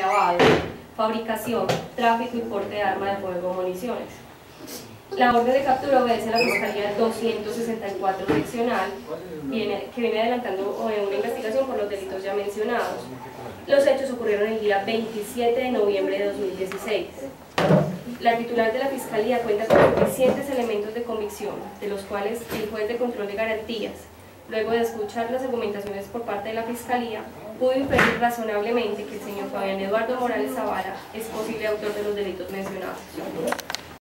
lavado, fabricación, tráfico y porte de arma de fuego o municiones. La orden de captura obedece a la Fiscalía 264 seccional, viene, que viene adelantando eh, una investigación por los delitos ya mencionados. Los hechos ocurrieron el día 27 de noviembre de 2016. La titular de la Fiscalía cuenta con suficientes elementos de convicción, de los cuales el juez de control de garantías, luego de escuchar las argumentaciones por parte de la Fiscalía, pudo inferir razonablemente que el señor Fabián Eduardo Morales Zavala es posible autor de los delitos mencionados.